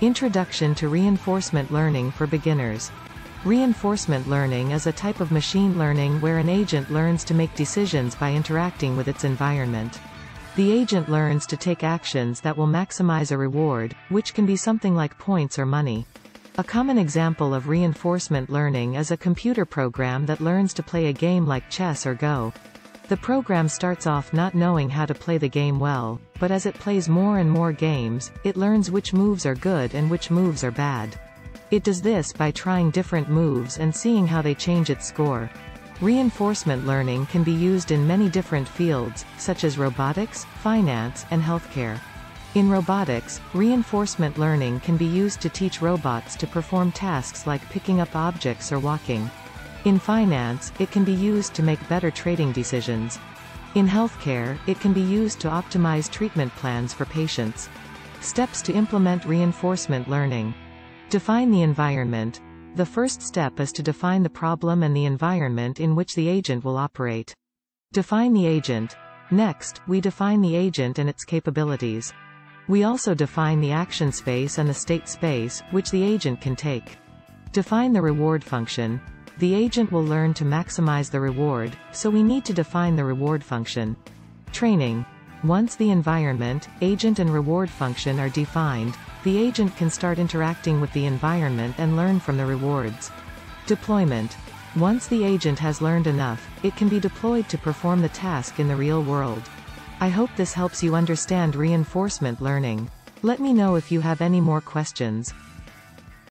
Introduction to Reinforcement Learning for Beginners. Reinforcement learning is a type of machine learning where an agent learns to make decisions by interacting with its environment. The agent learns to take actions that will maximize a reward, which can be something like points or money. A common example of reinforcement learning is a computer program that learns to play a game like chess or Go. The program starts off not knowing how to play the game well, but as it plays more and more games, it learns which moves are good and which moves are bad. It does this by trying different moves and seeing how they change its score. Reinforcement learning can be used in many different fields, such as robotics, finance, and healthcare. In robotics, reinforcement learning can be used to teach robots to perform tasks like picking up objects or walking. In finance, it can be used to make better trading decisions. In healthcare, it can be used to optimize treatment plans for patients. Steps to implement reinforcement learning. Define the environment. The first step is to define the problem and the environment in which the agent will operate. Define the agent. Next, we define the agent and its capabilities. We also define the action space and the state space, which the agent can take. Define the reward function. The agent will learn to maximize the reward, so we need to define the reward function. Training. Once the environment, agent and reward function are defined, the agent can start interacting with the environment and learn from the rewards. Deployment. Once the agent has learned enough, it can be deployed to perform the task in the real world. I hope this helps you understand reinforcement learning. Let me know if you have any more questions.